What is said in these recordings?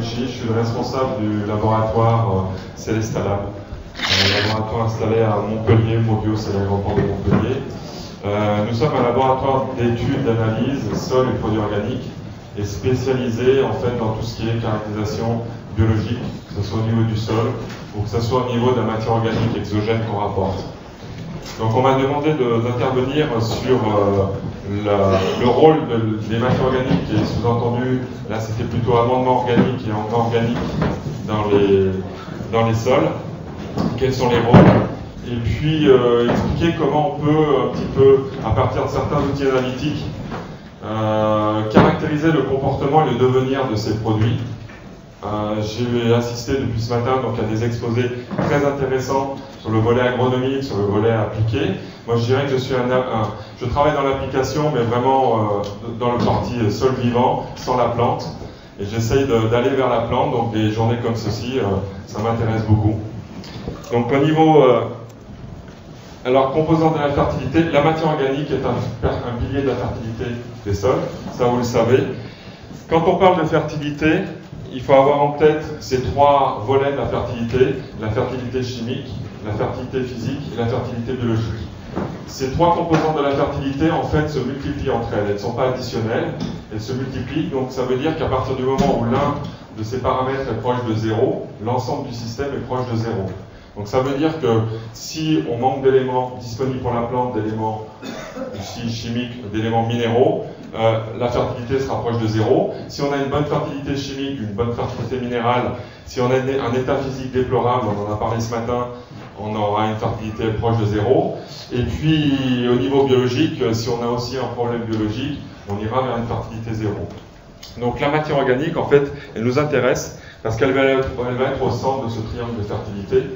Je suis le responsable du laboratoire euh, Célestalab, un laboratoire installé à Montpellier, Mobio, c'est l'aéroport de Montpellier. Euh, nous sommes un laboratoire d'études, d'analyse, sol et produits organiques, et spécialisé en fait dans tout ce qui est caractérisation biologique, que ce soit au niveau du sol ou que ce soit au niveau de la matière organique exogène qu'on rapporte. Donc on m'a demandé d'intervenir sur euh, le rôle des matières organiques et sous-entendu, là c'était plutôt amendement organique et engrais organique dans les, dans les sols, quels sont les rôles, et puis euh, expliquer comment on peut un petit peu, à partir de certains outils analytiques, euh, caractériser le comportement et le devenir de ces produits. J'ai assisté depuis ce matin donc, à des exposés très intéressants sur le volet agronomique, sur le volet appliqué. Moi, je dirais que je suis un, je travaille dans l'application, mais vraiment euh, dans le parti sol vivant, sans la plante. Et j'essaye d'aller vers la plante, donc des journées comme ceci, euh, ça m'intéresse beaucoup. Donc au niveau, euh, alors composante de la fertilité, la matière organique est un, un pilier de la fertilité des sols, ça vous le savez. Quand on parle de fertilité, il faut avoir en tête ces trois volets de la fertilité, la fertilité chimique, la fertilité physique et la fertilité biologique. Ces trois composantes de la fertilité, en fait, se multiplient entre elles. Elles ne sont pas additionnelles, elles se multiplient. Donc ça veut dire qu'à partir du moment où l'un de ces paramètres est proche de zéro, l'ensemble du système est proche de zéro. Donc ça veut dire que si on manque d'éléments disponibles pour la plante, d'éléments chimiques, d'éléments minéraux, euh, la fertilité se rapproche de zéro. Si on a une bonne fertilité chimique, une bonne fertilité minérale, si on a un état physique déplorable, on en a parlé ce matin, on aura une fertilité proche de zéro. Et puis au niveau biologique, si on a aussi un problème biologique, on ira vers une fertilité zéro. Donc la matière organique, en fait, elle nous intéresse parce qu'elle va être au centre de ce triangle de fertilité.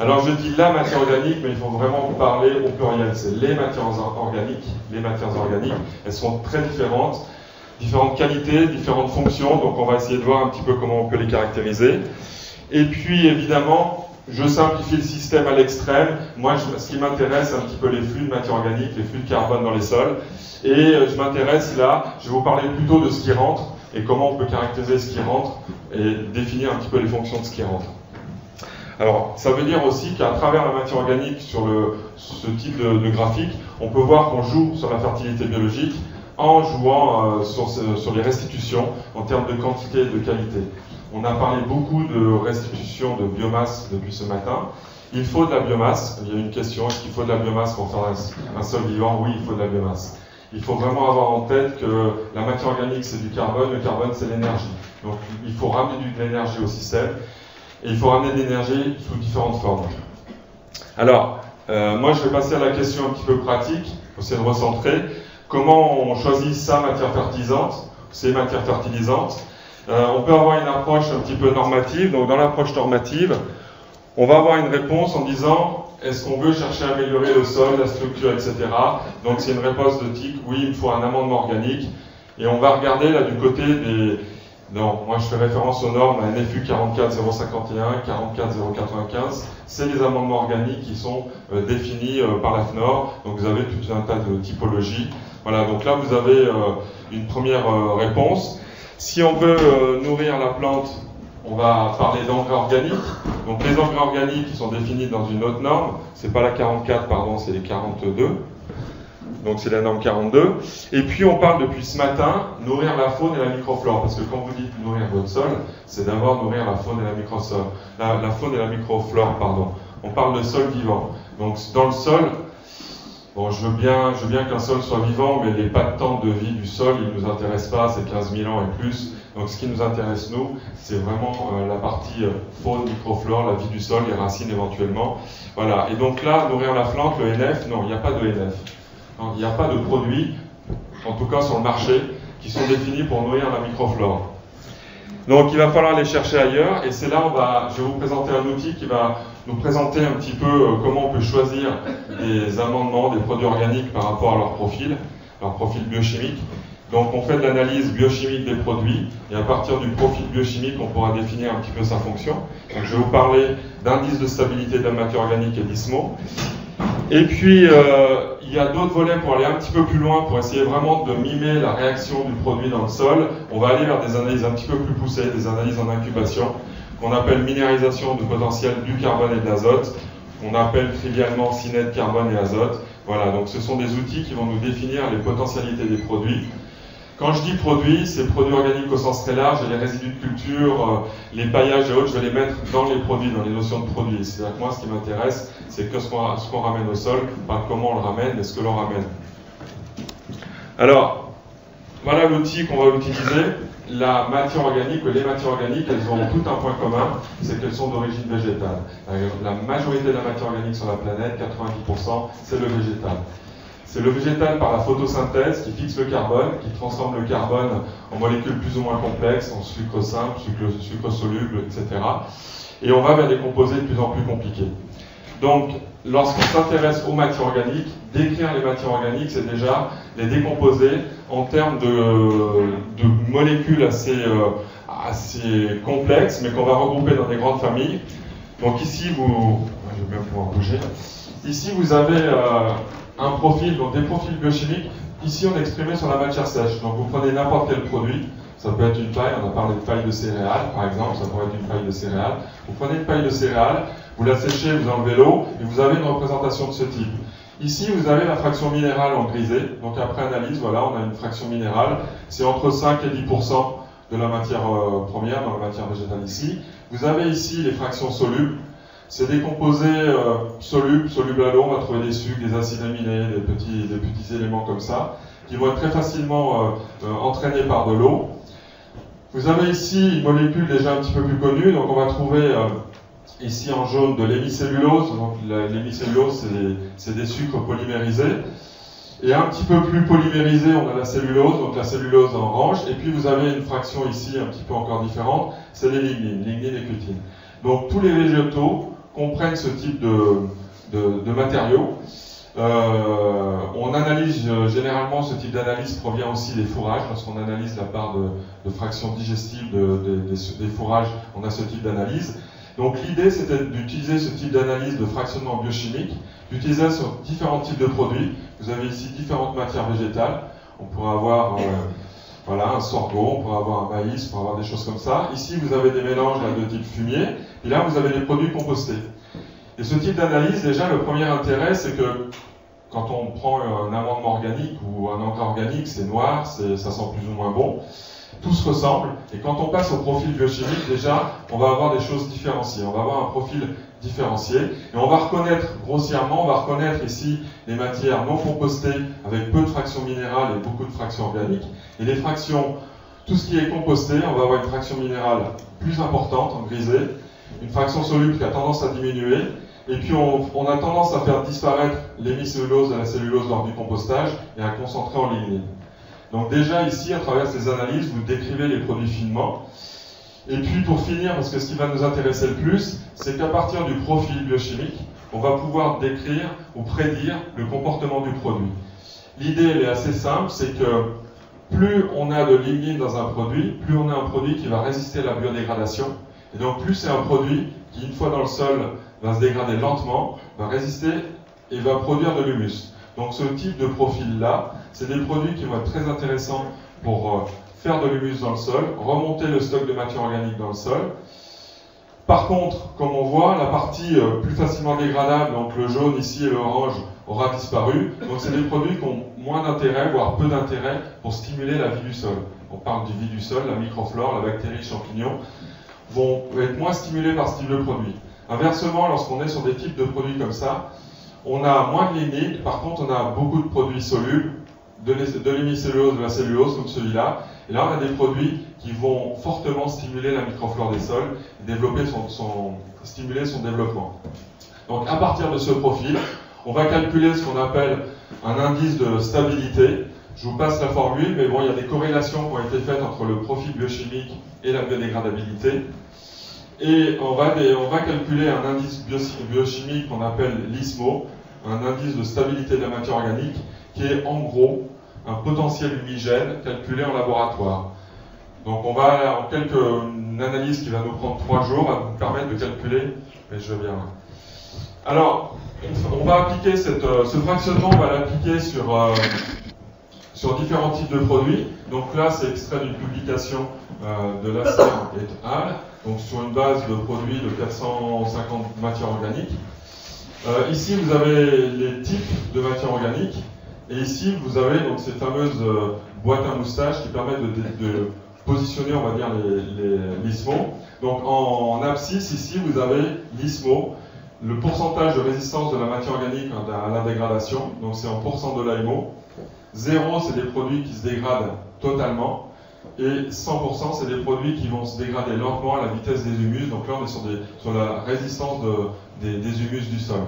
Alors je dis la matière organique, mais il faut vraiment parler au pluriel. C'est les matières organiques. Les matières organiques, elles sont très différentes, différentes qualités, différentes fonctions. Donc on va essayer de voir un petit peu comment on peut les caractériser. Et puis évidemment, je simplifie le système à l'extrême. Moi, ce qui m'intéresse, c'est un petit peu les flux de matière organique, les flux de carbone dans les sols. Et euh, je m'intéresse là, je vais vous parler plutôt de ce qui rentre et comment on peut caractériser ce qui rentre et définir un petit peu les fonctions de ce qui rentre. Alors, ça veut dire aussi qu'à travers la matière organique, sur ce type de, graphique, on peut voir qu'on joue sur la fertilité biologique en jouant euh, sur, les restitutions en termes de quantité et de qualité. On a parlé beaucoup de restitution de biomasse depuis ce matin. Il faut de la biomasse. Il y a une question, est-ce qu'il faut de la biomasse pour faire un, sol vivant? Oui, il faut de la biomasse. Il faut vraiment avoir en tête que la matière organique, c'est du carbone, le carbone, c'est l'énergie. Donc il faut ramener de l'énergie au système, et il faut ramener de l'énergie sous différentes formes. Alors, euh, moi je vais passer à la question un petit peu pratique, pour essayer de recentrer. Comment on choisit sa matière fertilisante, ces matières fertilisantes euh, on peut avoir une approche un petit peu normative. Donc dans l'approche normative, on va avoir une réponse en disant est-ce qu'on veut chercher à améliorer le sol, la structure, etc. Donc c'est une réponse de type oui, il faut un amendement organique. Et on va regarder là du côté des... Non, moi je fais référence aux normes NFU 44051, 44095. C'est les amendements organiques qui sont euh, définis euh, par la FNOR. Donc vous avez tout un tas de typologies. Voilà, donc là vous avez une première réponse. Si on veut euh, nourrir la plante, on va parler d'engrais organiques. Donc les engrais organiques qui sont définis dans une autre norme, c'est pas la 44, pardon, c'est les 42. Donc c'est la norme 42. Et puis on parle depuis ce matin nourrir la faune et la microflore, parce que quand vous dites nourrir votre sol, c'est d'abord nourrir la faune et la microflore. la faune et la microflore, pardon. On parle de sol vivant. Donc dans le sol, Bon, je veux bien, bien qu'un sol soit vivant, mais les pas de temps de vie du sol, ils ne nous intéressent pas, c'est 15 000 ans et plus. Donc ce qui nous intéresse, nous, c'est vraiment euh, la partie euh, faune, microflore, la vie du sol, les racines éventuellement. Voilà. Et donc là, nourrir la plante, le NF, non, il n'y a pas de NF. Il n'y a pas de produits, en tout cas sur le marché, qui sont définis pour nourrir la microflore. Donc il va falloir les chercher ailleurs, et c'est là, on va, je vais vous présenter un outil qui va nous présenter un petit peu euh, comment on peut choisir des amendements, des produits organiques par rapport à leur profil, leur profil biochimique. Donc on fait de l'analyse biochimique des produits, et à partir du profil biochimique, on pourra définir un petit peu sa fonction. Je vais vous parler d'indice de stabilité de la matière organique et d'ISMO. Et puis, euh, il y a d'autres volets pour aller un petit peu plus loin, pour essayer vraiment de mimer la réaction du produit dans le sol. On va aller vers des analyses un petit peu plus poussées, des analyses en incubation, qu'on appelle minéralisation du potentiel du carbone et de l'azote, qu'on appelle trivialement ciné de carbone et azote. Voilà, donc ce sont des outils qui vont nous définir les potentialités des produits. Quand je dis produits, c'est produits organiques au sens très large, les résidus de culture, euh, les paillages et autres, je vais les mettre dans les produits, dans les notions de produits. C'est-à-dire que moi, ce qui m'intéresse, c'est que ce qu'on ramène au sol, pas comment on le ramène, mais ce que l'on ramène. Alors, voilà l'outil qu'on va utiliser. La matière organique, les matières organiques, elles ont tout un point commun, c'est qu'elles sont d'origine végétale. La majorité de la matière organique sur la planète, 90%, c'est le végétal. C'est le végétal par la photosynthèse qui fixe le carbone, qui transforme le carbone en molécules plus ou moins complexes, en sucre simple, sucre, sucre soluble, etc. Et on va vers des composés de plus en plus compliqués. Donc, lorsqu'on s'intéresse aux matières organiques, décrire les matières organiques, c'est déjà les décomposer en termes de, molécules assez, euh, assez complexes, mais qu'on va regrouper dans des grandes familles. Donc ici, vous... Je vais bien pouvoir bouger. Ici, vous avez euh, un profil, donc des profils biochimiques. Ici, on est exprimé sur la matière sèche. Donc, vous prenez n'importe quel produit. Ça peut être une paille, on a parlé de paille de céréales, par exemple, ça pourrait être une paille de céréales. Vous prenez une paille de céréales, vous la séchez, vous enlevez l'eau, et vous avez une représentation de ce type. Ici, vous avez la fraction minérale en grisé. Donc, après analyse, voilà, on a une fraction minérale. C'est entre 5 et 10 de la matière euh, première, dans la matière végétale ici. Vous avez ici les fractions solubles. C'est des composés euh, solubles, solubles à l'eau, on va trouver des sucres, des acides aminés, des petits, éléments comme ça, qui vont être très facilement euh, euh, entraînés par de l'eau. Vous avez ici une molécule déjà un petit peu plus connue, donc on va trouver ici en jaune de l'hémicellulose. Donc l'hémicellulose, c'est des, sucres polymérisés. Et un petit peu plus polymérisé, on a la cellulose, donc la cellulose en orange. Et puis vous avez une fraction ici un petit peu encore différente, c'est les lignines, lignines et cutines. Donc tous les végétaux comprennent ce type de, matériaux. Euh, on analyse euh, généralement ce type d'analyse provient aussi des fourrages. Lorsqu'on analyse la part de, fraction digestive des fourrages, on a ce type d'analyse. Donc l'idée c'était d'utiliser ce type d'analyse de fractionnement biochimique, d'utiliser sur différents types de produits. Vous avez ici différentes matières végétales. On pourrait avoir euh, voilà, un sorgho, on pourrait avoir un maïs, on pourrait avoir des choses comme ça. Ici vous avez des mélanges de type fumier. Et là, vous avez des produits compostés. Et ce type d'analyse, déjà, le premier intérêt, c'est que quand on prend un amendement organique ou un engrais organique, c'est noir, ça sent plus ou moins bon. Tout se ressemble. Et quand on passe au profil biochimique, déjà, on va avoir des choses différenciées. On va avoir un profil différencié. Et on va reconnaître, grossièrement, on va reconnaître ici les matières non compostées avec peu de fractions minérales et beaucoup de fractions organiques. Et les fractions, tout ce qui est composté, on va avoir une fraction minérale plus importante, en grisé, une fraction soluble qui a tendance à diminuer, et puis on, a tendance à faire disparaître l'hémicellulose et la cellulose lors du compostage et à concentrer en lignine. Donc déjà ici, à travers ces analyses, vous décrivez les produits finement. Et puis pour finir, parce que ce qui va nous intéresser le plus, c'est qu'à partir du profil biochimique, on va pouvoir décrire ou prédire le comportement du produit. L'idée, elle est assez simple, c'est que plus on a de lignine dans un produit, plus on a un produit qui va résister à la biodégradation, et donc plus c'est un produit qui, une fois dans le sol, va se dégrader lentement, va résister et va produire de l'humus. Donc ce type de profil-là, c'est des produits qui vont être très intéressants pour euh, faire de l'humus dans le sol, remonter le stock de matière organique dans le sol. Par contre, comme on voit, la partie euh, plus facilement dégradable, donc le jaune ici et l'orange, aura disparu. Donc c'est des produits qui ont moins d'intérêt, voire peu d'intérêt, pour stimuler la vie du sol. On parle du vie du sol, la microflore, la bactérie, champignon vont être moins stimulés par ce type de produit. Inversement, lorsqu'on est sur des types de produits comme ça, on a moins de limites, par contre on a beaucoup de produits solubles, de l'hémicellulose, de la cellulose, comme celui-là. Et là, on a des produits qui vont fortement stimuler la microflore des sols et stimuler son développement. Donc, à partir de ce profil, on va calculer ce qu'on appelle un indice de stabilité. Je vous passe la formule, mais bon, il y a des corrélations qui ont été faites entre le profil biochimique et la biodégradabilité. Et on va, on va calculer un indice biochimique qu'on appelle l'ISMO, un indice de stabilité de la matière organique, qui est en gros un potentiel humigène calculé en laboratoire. Donc on va, en quelques, une analyse qui va nous prendre trois jours, à nous permettre de calculer. Alors, on va appliquer cette, euh, ce fractionnement, on va l'appliquer sur, euh, sur différents types de produits. Donc là, c'est extrait d'une publication euh, de la et al. Donc sur une base de produits de 450 matières organiques. ici, vous avez les types de matières organiques. Et ici, vous avez donc ces fameuses boîtes à moustaches qui permettent de, positionner, on va dire, les, les Donc en, en, abscisse, ici, vous avez l'ISMO, le pourcentage de résistance de la matière organique à la dégradation, donc c'est en pourcent de l'AMO. 0, c'est des produits qui se dégradent totalement. Et 100%, c'est des produits qui vont se dégrader lentement à la vitesse des humus. Donc là, on est sur, des, sur la résistance des, humus du sol.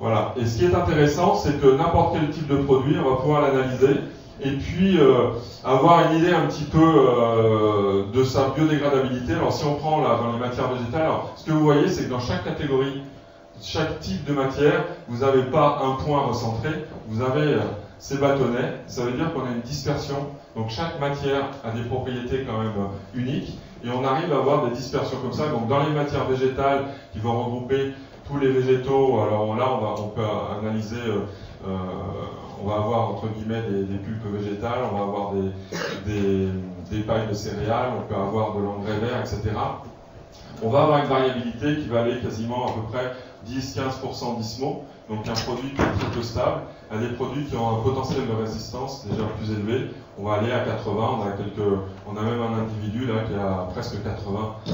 Voilà. Et ce qui est intéressant, c'est que n'importe quel type de produit, on va pouvoir l'analyser et puis euh, avoir une idée un petit peu euh, de sa biodégradabilité. Alors si on prend là dans les matières végétales, alors, ce que vous voyez, c'est que dans chaque catégorie chaque type de matière, vous n'avez pas un point recentré, vous avez euh, ces bâtonnets, ça veut dire qu'on a une dispersion, donc chaque matière a des propriétés quand même uniques, et on arrive à avoir des dispersions comme ça, donc dans les matières végétales qui vont regrouper tous les végétaux, alors là on, va, on peut analyser, euh, on va avoir entre guillemets des, pulpes végétales, on va avoir des pailles de céréales, on peut avoir de l'engrais vert, etc. On va avoir une variabilité qui va aller quasiment à peu près 10-15% d'ISMO, donc un produit qui est très peu stable, à des produits qui ont un potentiel de résistance déjà plus élevé. On va aller à 80, on a, quelques, on a même un individu là qui a presque 80%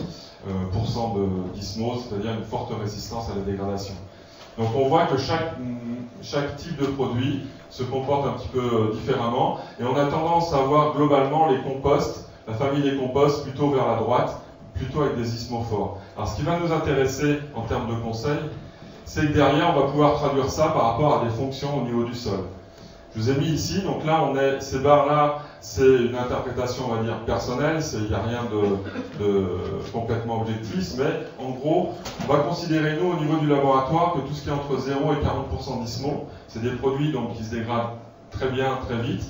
euh, d'ISMO, c'est-à-dire une forte résistance à la dégradation. Donc on voit que chaque, chaque type de produit se comporte un petit peu différemment et on a tendance à voir globalement les composts, la famille des composts plutôt vers la droite, plutôt avec des ismophores. Alors ce qui va nous intéresser en termes de conseils, c'est que derrière, on va pouvoir traduire ça par rapport à des fonctions au niveau du sol. Je vous ai mis ici, donc là, on est, ces barres-là, c'est une interprétation, on va dire, personnelle, il n'y a rien de, complètement objectif, mais en gros, on va considérer, nous, au niveau du laboratoire, que tout ce qui est entre 0 et 40% d'ismo, c'est des produits donc, qui se dégradent très bien, très vite,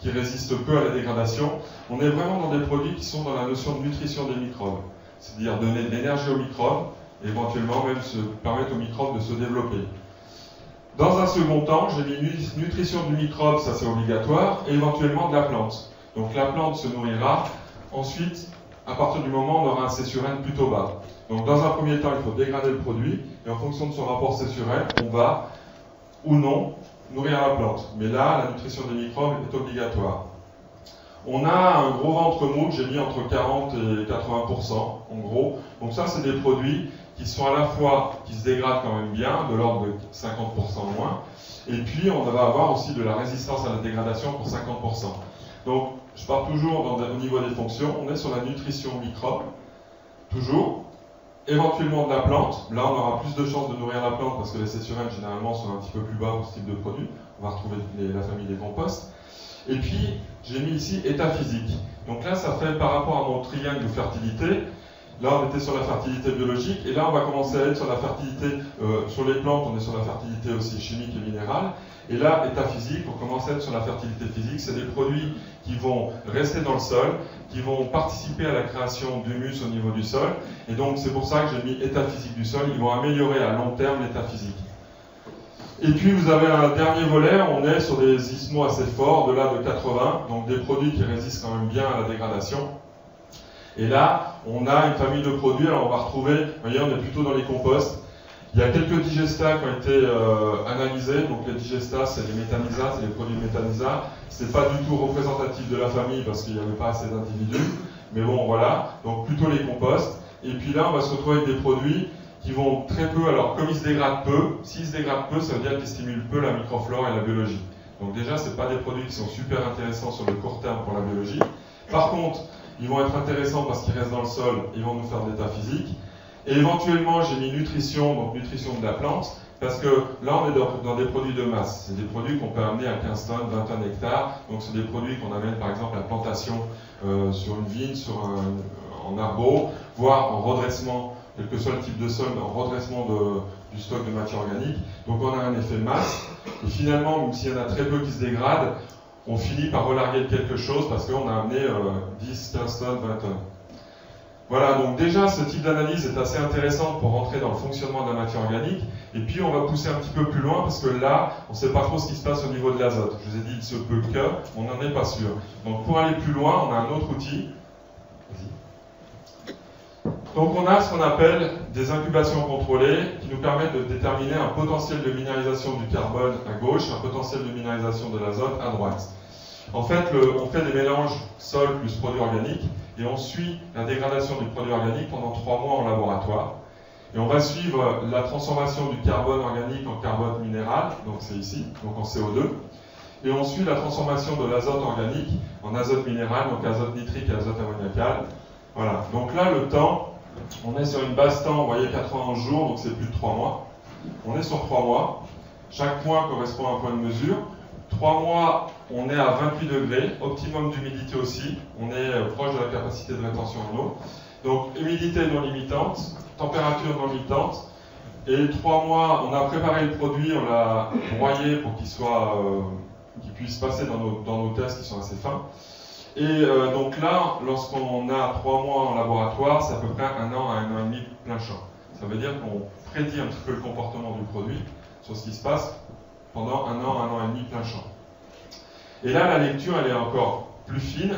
qui résistent peu à la dégradation. On est vraiment dans des produits qui sont dans la notion de nutrition des microbes, c'est-à-dire donner de l'énergie aux microbes, éventuellement même se permettre aux microbes de se développer. Dans un second temps, j'ai mis nutrition du microbe, ça c'est obligatoire, et éventuellement de la plante. Donc la plante se nourrira. Ensuite, à partir du moment où on aura un C sur plutôt bas. Donc dans un premier temps, il faut dégrader le produit, et en fonction de son rapport C sur on va ou non nourrir la plante. Mais là, la nutrition des microbes est obligatoire. On a un gros ventre mou que j'ai mis entre 40 et 80% en gros. Donc ça, c'est des produits qui sont à la fois, qui se dégradent quand même bien, de l'ordre de 50% moins, et puis on va avoir aussi de la résistance à la dégradation pour 50%. Donc je pars toujours au niveau des fonctions, on est sur la nutrition microbe, toujours, éventuellement de la plante, là on aura plus de chances de nourrir la plante parce que les cessurènes généralement sont un petit peu plus bas pour ce type de produit, on va retrouver la famille des composts. Et puis j'ai mis ici état physique. Donc là ça fait par rapport à mon triangle de fertilité, Là, on était sur la fertilité biologique, et là, on va commencer à être sur la fertilité, euh, sur les plantes, on est sur la fertilité aussi chimique et minérale. Et là, état physique, on commence à être sur la fertilité physique. C'est des produits qui vont rester dans le sol, qui vont participer à la création d'humus au niveau du sol. Et donc, c'est pour ça que j'ai mis état physique du sol. Ils vont améliorer à long terme l'état physique. Et puis, vous avez un dernier volet, on est sur des ismos assez forts, de là de 80, donc des produits qui résistent quand même bien à la dégradation. Et là, on a une famille de produits, alors on va retrouver, vous on est plutôt dans les composts. Il y a quelques digestats qui ont été euh, analysés, donc les digestats, c'est les méthanisats, c'est les produits méthanisats. C'est pas du tout représentatif de la famille parce qu'il n'y avait pas assez d'individus, mais bon, voilà, donc plutôt les composts. Et puis là, on va se retrouver avec des produits qui vont très peu, alors comme ils se dégradent peu, s'ils se dégradent peu, ça veut dire qu'ils stimulent peu la microflore et la biologie. Donc déjà, ce pas des produits qui sont super intéressants sur le court terme pour la biologie. Par contre, ils vont être intéressants parce qu'ils restent dans le sol, ils vont nous faire de l'état physique. Et éventuellement, j'ai mis nutrition, donc nutrition de la plante, parce que là, on est dans, des produits de masse. C'est des produits qu'on peut amener à 15 tonnes, 20 tonnes hectares. Donc, c'est des produits qu'on amène, par exemple, à la plantation euh, sur une vigne, sur un, en arbre, voire en redressement, quel que soit le type de sol, en redressement du stock de matière organique. Donc, on a un effet masse. Et finalement, même s'il y en a très peu qui se dégradent, on finit par relarguer quelque chose parce qu'on a amené 10, euh, 15 tonnes, 20 tonnes. Voilà, donc déjà ce type d'analyse est assez intéressant pour rentrer dans le fonctionnement de la matière organique. Et puis on va pousser un petit peu plus loin parce que là, on ne sait pas trop ce qui se passe au niveau de l'azote. Je vous ai dit il se peut que, on n'en est pas sûr. Donc pour aller plus loin, on a un autre outil. Donc on a ce qu'on appelle des incubations contrôlées qui nous permettent de déterminer un potentiel de minéralisation du carbone à gauche, un potentiel de minéralisation de l'azote à droite. En fait, on fait des mélanges sol plus produits organiques et on suit la dégradation du produit organique pendant trois mois en laboratoire. Et on va suivre la transformation du carbone organique en carbone minéral, donc c'est ici, donc en CO2. Et on suit la transformation de l'azote organique en azote minéral, donc azote nitrique et azote ammoniacal. Voilà, donc là le temps, on est sur une base temps, vous voyez 91 jours, donc c'est plus de 3 mois. On est sur 3 mois. Chaque point correspond à un point de mesure. 3 mois, on est à 28 degrés, optimum d'humidité aussi, on est euh, proche de la capacité de rétention en eau. Donc humidité non limitante, température non limitante. Et 3 mois, on a préparé le produit, on l'a broyé pour euh, qu'il puisse passer dans nos, dans nos, tests qui sont assez fins. Et euh, donc là, lorsqu'on a 3 mois en laboratoire, c'est à peu près un an à un an et demi plein champ. Ça veut dire qu'on prédit un petit peu le comportement du produit sur ce qui se passe pendant un an, un an et demi plein champ. Et là, la lecture, elle est encore plus fine.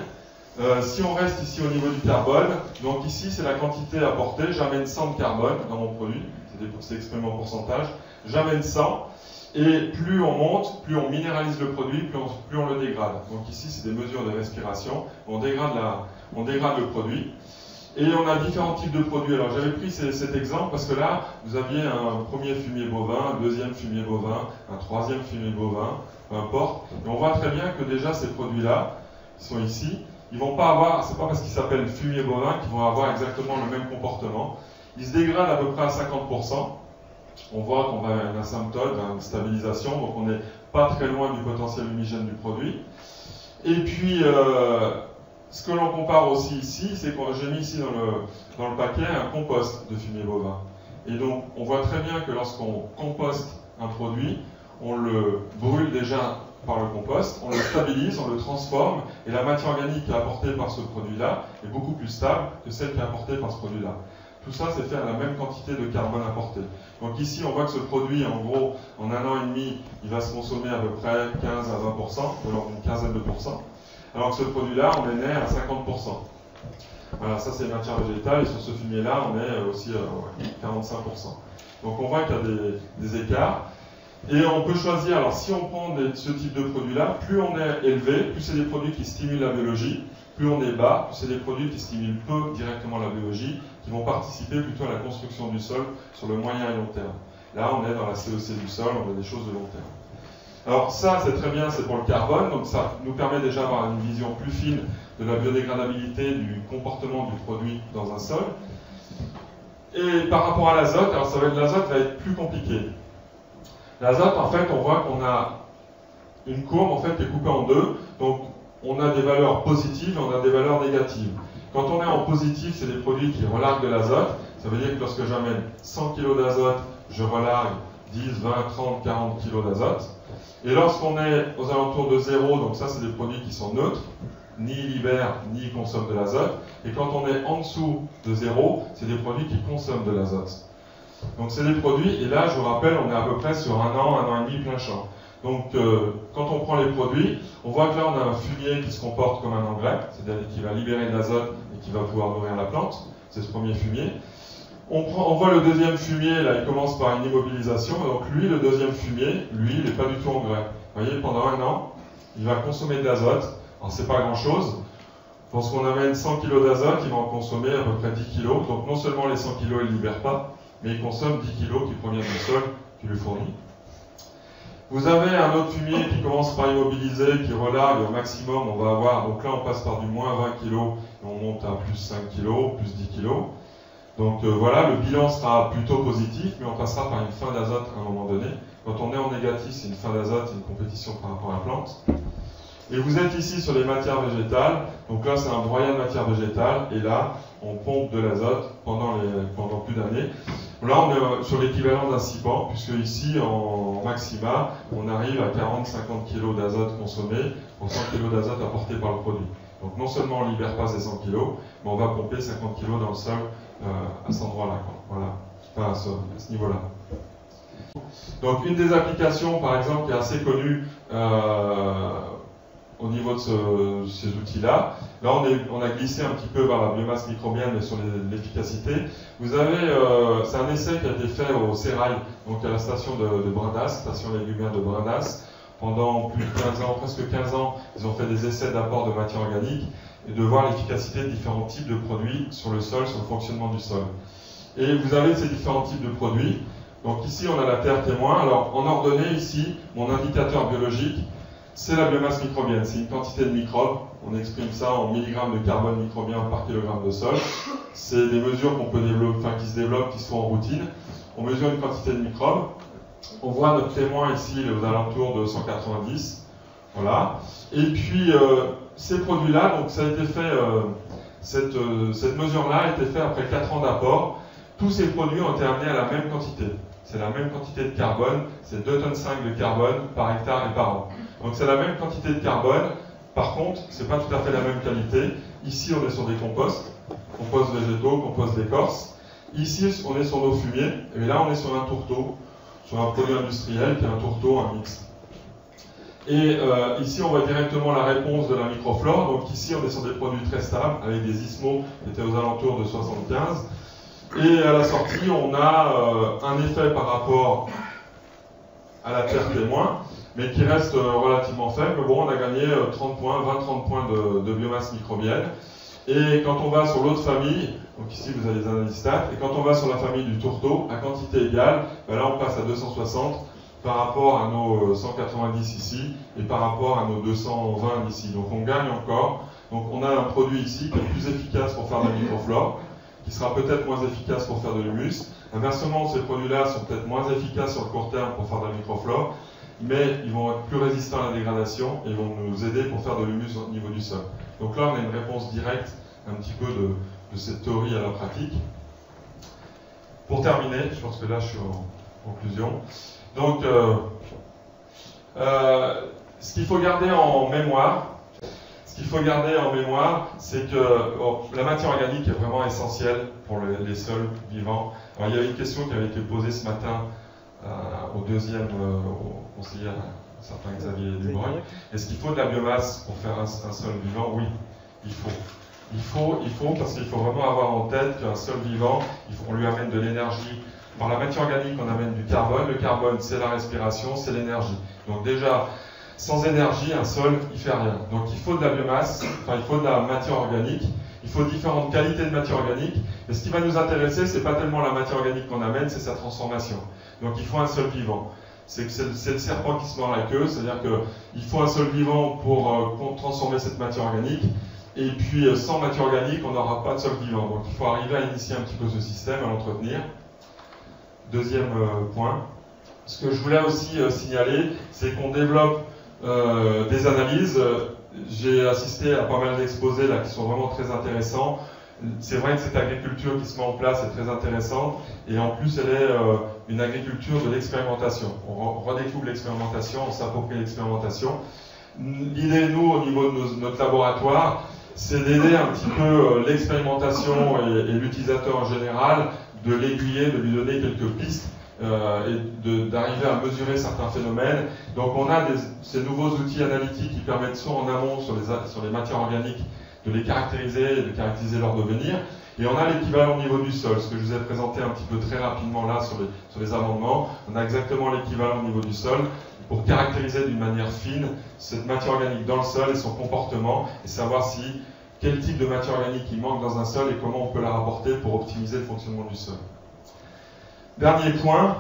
Euh, si on reste ici au niveau du carbone, donc ici, c'est la quantité apportée. J'amène 100 de carbone dans mon produit, c'est exprimé en pourcentage. J'amène 100. Et plus on monte, plus on minéralise le produit, plus on, le dégrade. Donc ici, c'est des mesures de respiration. On dégrade, la, on dégrade le produit. Et on a différents types de produits. Alors j'avais pris cet exemple parce que là, vous aviez un premier fumier bovin, un deuxième fumier bovin, un troisième fumier bovin, peu importe. Et on voit très bien que déjà ces produits-là, qui sont ici, ils vont pas avoir, c'est pas parce qu'ils s'appellent fumier bovin qu'ils vont avoir exactement le même comportement. Ils se dégradent à peu près à 50%. On voit qu'on va à une asymptote, une stabilisation, donc on n'est pas très loin du potentiel humigène du produit. Et puis, euh, ce que l'on compare aussi ici, c'est que j'ai mis ici dans le, dans le paquet un compost de fumier bovin. Et donc, on voit très bien que lorsqu'on composte un produit, on le brûle déjà par le compost, on le stabilise, on le transforme, et la matière organique qui est apportée par ce produit-là est beaucoup plus stable que celle qui est apportée par ce produit-là. Tout ça, c'est fait à la même quantité de carbone apporté. Donc ici, on voit que ce produit, en gros, en un an et demi, il va se consommer à peu près 15 à 20%, ou alors une quinzaine de pourcents. Alors que ce produit-là, on est né à 50%. Voilà, ça c'est matière végétale, et sur ce fumier-là, on est aussi à 45%. Donc on voit qu'il y a des, écarts. Et on peut choisir, alors si on prend ce type de produit-là, plus on est élevé, plus c'est des produits qui stimulent la biologie, plus on est bas, plus c'est des produits qui stimulent peu directement la biologie, qui vont participer plutôt à la construction du sol sur le moyen et long terme. Là, on est dans la CEC du sol, on a des choses de long terme. Alors ça, c'est très bien, c'est pour le carbone, donc ça nous permet déjà d'avoir une vision plus fine de la biodégradabilité du comportement du produit dans un sol. Et par rapport à l'azote, alors ça va être l'azote va être plus compliqué. L'azote, en fait, on voit qu'on a une courbe en fait qui est coupée en deux, donc on a des valeurs positives et on a des valeurs négatives. Quand on est en positif, c'est des produits qui relarguent de l'azote. Ça veut dire que lorsque j'amène 100 kg d'azote, je relargue 10, 20, 30, 40 kg d'azote. Et lorsqu'on est aux alentours de zéro, donc ça c'est des produits qui sont neutres, ni libèrent ni consomment de l'azote. Et quand on est en dessous de zéro, c'est des produits qui consomment de l'azote. Donc c'est des produits, et là je vous rappelle, on est à peu près sur un an, un an et demi plein champ. Donc euh, quand on prend les produits, on voit que là on a un fumier qui se comporte comme un engrais, c'est-à-dire qui va libérer de l'azote et qui va pouvoir nourrir la plante. C'est ce premier fumier. On, voit le deuxième fumier, là, il commence par une immobilisation. Donc lui, le deuxième fumier, lui, il n'est pas du tout en grès. Vous voyez, pendant un an, il va consommer de l'azote. Alors, c'est pas grand-chose. Lorsqu'on amène 100 kg d'azote, il va en consommer à peu près 10 kg. Donc, non seulement les 100 kg, il ne libère pas, mais il consomme 10 kg qui proviennent du sol qui lui fournit. Vous avez un autre fumier qui commence par immobiliser, qui relargue au maximum, on va avoir, donc là on passe par du moins 20 kg et on monte à plus 5 kg, plus 10 kg. Donc euh, voilà, le bilan sera plutôt positif, mais on passera par une fin d'azote à un moment donné. Quand on est en négatif, c'est une fin d'azote, c'est une compétition par rapport à la plante. Et vous êtes ici sur les matières végétales, donc là c'est un broyat de matière végétale, et là on pompe de l'azote pendant, pendant plus d'années. Là on est sur l'équivalent d'un cipant, puisque ici en maxima, on arrive à 40-50 kg d'azote consommé pour 100 kg d'azote apporté par le produit. Donc non seulement on ne libère pas ces 100 kg, mais on va pomper 50 kg dans le sol à cet endroit-là. Voilà, enfin, à ce, niveau-là. Donc une des applications, par exemple, qui est assez connue au niveau de ces outils-là. Là, on, a glissé un petit peu vers la biomasse microbienne sur l'efficacité. Vous avez, euh, c'est un essai qui a été fait au Sérail, donc à la station de, de Brindas, station légumière de Brindas. Pendant plus de 15 ans, presque 15 ans, ils ont fait des essais d'apport de matière organique et de voir l'efficacité de différents types de produits sur le sol, sur le fonctionnement du sol. Et vous avez ces différents types de produits. Donc ici, on a la terre témoin. Alors, en ordonnée, ici, mon indicateur biologique, c'est la biomasse microbienne, c'est une quantité de microbes. On exprime ça en milligrammes de carbone microbien par kilogramme de sol. C'est des mesures qu'on peut développer, qui se développent, qui sont en routine. On mesure une quantité de microbes. On voit notre témoin ici aux alentours de 190. Voilà. Et puis, euh, ces produits-là, donc ça a été fait, euh, cette, euh, cette mesure-là a été faite après 4 ans d'apport. Tous ces produits ont été amenés à la même quantité. C'est la même quantité de carbone, c'est 2,5 tonnes de carbone par hectare et par an. Donc c'est la même quantité de carbone, par contre, ce n'est pas tout à fait la même qualité. Ici, on est sur des composts, composts végétaux, composts d'écorce. Ici, on est sur nos fumiers, et là, on est sur un tourteau, sur un produit industriel qui est un tourteau, un mix. Et euh, ici, on voit directement la réponse de la microflore. Donc ici, on est sur des produits très stables, avec des ismos qui étaient aux alentours de 75. Et à la sortie, on a euh, un effet par rapport à la terre témoin mais qui reste euh, relativement faible. Bon, on a gagné 30 euh, points, 20-30 points de, biomasse microbienne. Et quand on va sur l'autre famille, donc ici vous avez les analyses et quand on va sur la famille du tourteau, à quantité égale, ben là on passe à 260 par rapport à nos 190 euh, ici et par rapport à nos 220 ici. Donc on gagne encore. Donc on a un produit ici qui est plus efficace pour faire de la microflore, qui sera peut-être moins efficace pour faire de l'humus. Inversement, ces produits-là sont peut-être moins efficaces sur le court terme pour faire de la microflore, mais ils vont être plus résistants à la dégradation et vont nous aider pour faire de l'humus au niveau du sol. Donc là, on a une réponse directe un petit peu de, cette théorie à la pratique. Pour terminer, je pense que là, je suis en conclusion. Donc, euh, euh, ce qu'il faut garder en mémoire, qu'il faut garder en mémoire, c'est que la matière organique est vraiment essentielle pour les sols vivants. Alors, il y avait une question qui avait été posée ce matin euh, au deuxième euh, au conseiller, un certain Xavier Dubreuil. Est-ce qu'il faut de la biomasse pour faire un, sol vivant? Oui, il faut. Il faut, il faut parce qu'il faut vraiment avoir en tête qu'un sol vivant, il faut, on lui amène de l'énergie. Par la matière organique, on amène du carbone. Le carbone, c'est la respiration, c'est l'énergie. Donc déjà, sans énergie, un sol, il fait rien. Donc il faut de la biomasse, enfin il faut de la matière organique. Il faut différentes qualités de matière organique. Et ce qui va nous intéresser, c'est pas tellement la matière organique qu'on amène, c'est sa transformation. Donc il faut un sol vivant. C'est le serpent qui se mord la queue, c'est-à-dire qu'il faut un sol vivant pour euh, transformer cette matière organique. Et puis euh, sans matière organique, on n'aura pas de sol vivant. Donc il faut arriver à initier un petit peu ce système, à l'entretenir. Deuxième euh, point. Ce que je voulais aussi signaler, c'est qu'on développe des analyses. J'ai assisté à pas mal d'exposés là qui sont vraiment très intéressants c'est vrai que cette agriculture qui se met en place est très intéressante et en plus elle est euh, une agriculture de l'expérimentation. On redécouvre l'expérimentation, on s'approprie l'expérimentation. L'idée, nous, au niveau de notre laboratoire, c'est d'aider un petit peu euh, l'expérimentation et, l'utilisateur en général, de l'aiguiller, de lui donner quelques pistes euh, et d'arriver à mesurer certains phénomènes. Donc on a ces nouveaux outils analytiques qui permettent soit en amont sur les, matières organiques de les caractériser et de caractériser leur devenir. Et on a l'équivalent au niveau du sol, ce que je vous ai présenté un petit peu très rapidement là sur les, sur les amendements. On a exactement l'équivalent au niveau du sol pour caractériser d'une manière fine cette matière organique dans le sol et son comportement et savoir si quel type de matière organique il manque dans un sol et comment on peut la rapporter pour optimiser le fonctionnement du sol. Dernier point,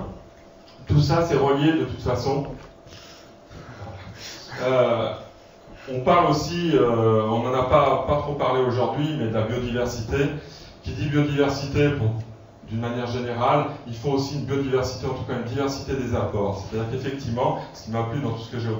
tout ça c'est relié de toute façon. Euh, on parle aussi, euh, on n'en a pas, trop parlé aujourd'hui, mais de la biodiversité. Qui dit biodiversité, d'une manière générale, il faut aussi une biodiversité, en tout cas une diversité des apports. C'est-à-dire qu'effectivement, ce qui m'a plu dans tout ce que j'ai euh,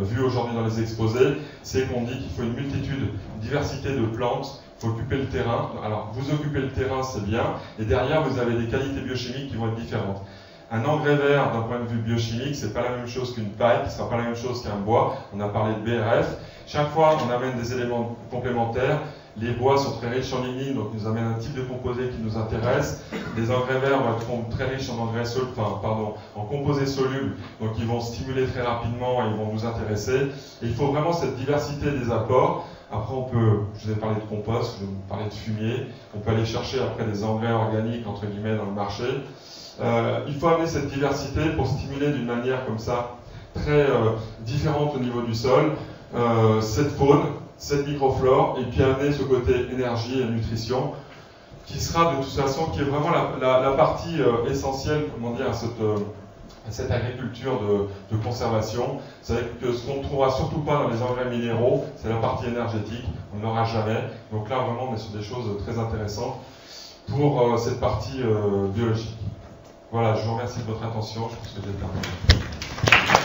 vu aujourd'hui dans les exposés, c'est qu'on dit qu'il faut une multitude, une diversité de plantes, occuper le terrain. Alors, vous occupez le terrain, c'est bien, et derrière, vous avez des qualités biochimiques qui vont être différentes. Un engrais vert, d'un point de vue biochimique, c'est pas la même chose qu'une paille, ce sera pas la même chose qu'un bois. On a parlé de BRF. Chaque fois, on amène des éléments complémentaires. Les bois sont très riches en lignine, donc nous amènent un type de composé qui nous intéresse. Les engrais verts vont être très riches en engrais pardon, en composés solubles, donc ils vont stimuler très rapidement et ils vont nous intéresser. il faut vraiment cette diversité des apports. Après, on peut, je vous ai parlé de compost, je vous parler de fumier. On peut aller chercher après des engrais organiques entre guillemets dans le marché. Euh, il faut amener cette diversité pour stimuler d'une manière comme ça très euh, différente au niveau du sol euh, cette faune, cette microflore, et puis amener ce côté énergie et nutrition qui sera de toute façon, qui est vraiment la, partie essentielle, comment dire, à cette, cette agriculture de, de conservation. C'est que ce qu'on ne trouvera surtout pas dans les engrais minéraux, c'est la partie énergétique, on n'aura jamais. Donc là, vraiment, on est sur des choses très intéressantes pour cette partie biologique. Voilà, je vous remercie de votre attention. Je pense que j'ai terminé.